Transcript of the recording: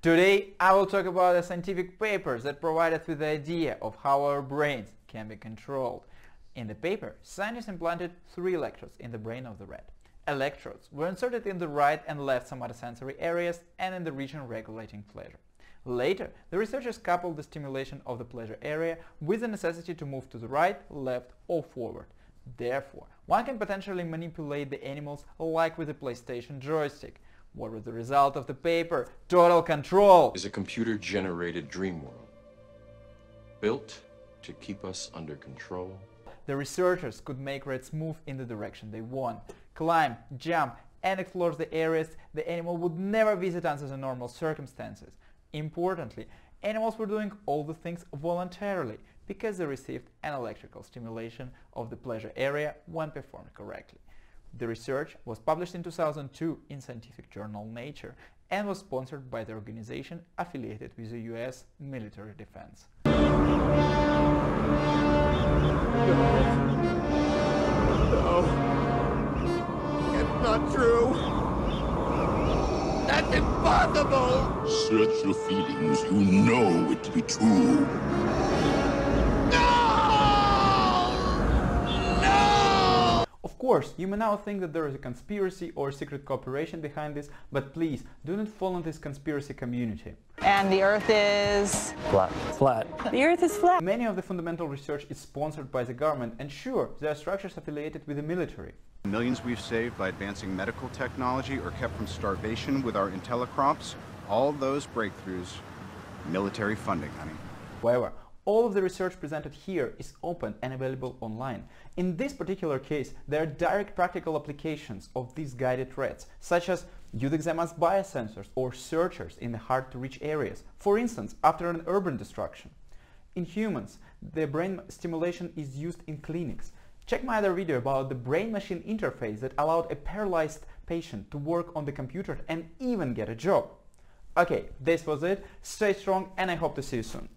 Today I will talk about the scientific papers that provide us with the idea of how our brains can be controlled. In the paper, scientists implanted three electrodes in the brain of the rat. Electrodes were inserted in the right and left somatosensory areas and in the region regulating pleasure. Later, the researchers coupled the stimulation of the pleasure area with the necessity to move to the right, left or forward. Therefore, one can potentially manipulate the animals like with a PlayStation joystick. What was the result of the paper? Total control! Is a computer-generated dream world built to keep us under control. The researchers could make rats move in the direction they want, climb, jump and explore the areas the animal would never visit under the normal circumstances. Importantly, animals were doing all the things voluntarily because they received an electrical stimulation of the pleasure area when performed correctly. The research was published in 2002 in scientific journal Nature and was sponsored by the organization affiliated with the US military defense. No. no. It's not true. That's impossible! Search your feelings. You know it to be true. Course, you may now think that there is a conspiracy or secret cooperation behind this, but please do not fall into this conspiracy community. And the Earth is... Flat. Flat. The Earth is flat. Many of the fundamental research is sponsored by the government and sure, there are structures affiliated with the military. Millions we've saved by advancing medical technology or kept from starvation with our IntelliCrops, all those breakthroughs, military funding, honey. However, all of the research presented here is open and available online. In this particular case, there are direct practical applications of these guided threads, such as using them as biosensors or searchers in the hard-to-reach areas, for instance, after an urban destruction. In humans, the brain stimulation is used in clinics. Check my other video about the brain-machine interface that allowed a paralyzed patient to work on the computer and even get a job. Okay, this was it. Stay strong and I hope to see you soon.